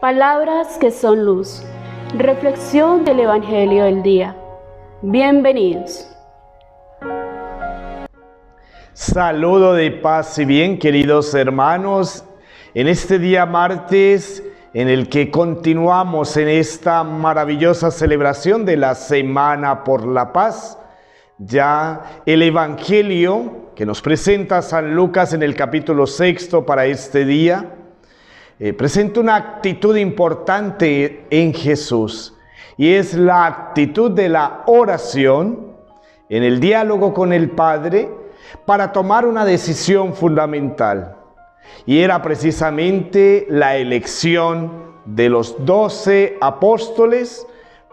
Palabras que son luz. Reflexión del Evangelio del día. Bienvenidos. Saludo de paz y bien, queridos hermanos, en este día martes en el que continuamos en esta maravillosa celebración de la Semana por la Paz. Ya el Evangelio que nos presenta San Lucas en el capítulo sexto para este día, eh, presenta una actitud importante en Jesús y es la actitud de la oración en el diálogo con el Padre para tomar una decisión fundamental. Y era precisamente la elección de los doce apóstoles.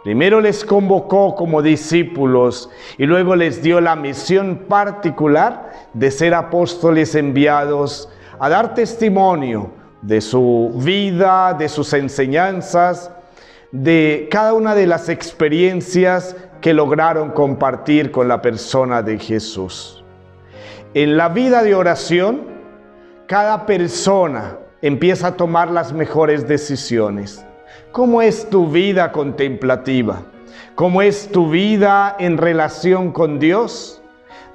Primero les convocó como discípulos y luego les dio la misión particular de ser apóstoles enviados a dar testimonio de su vida, de sus enseñanzas, de cada una de las experiencias que lograron compartir con la persona de Jesús. En la vida de oración, cada persona empieza a tomar las mejores decisiones. ¿Cómo es tu vida contemplativa? ¿Cómo es tu vida en relación con Dios?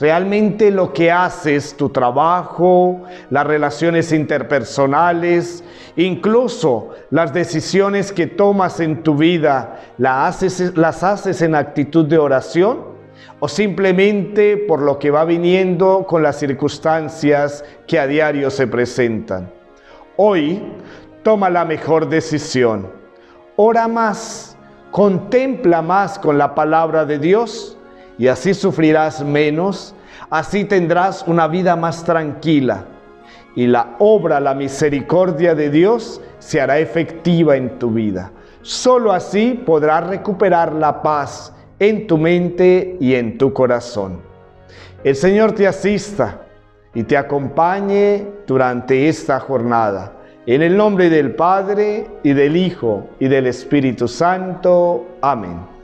Realmente lo que haces, tu trabajo, las relaciones interpersonales, incluso las decisiones que tomas en tu vida, ¿las haces, en actitud de oración? ¿O simplemente por lo que va viniendo con las circunstancias que a diario se presentan? Hoy toma la mejor decisión. Ora más, contempla más con la palabra de Dios y así sufrirás menos, así tendrás una vida más tranquila y la obra, la misericordia de Dios se hará efectiva en tu vida. Solo así podrás recuperar la paz en tu mente y en tu corazón. El Señor te asista y te acompañe durante esta jornada. En el nombre del Padre y del Hijo y del Espíritu Santo. Amén.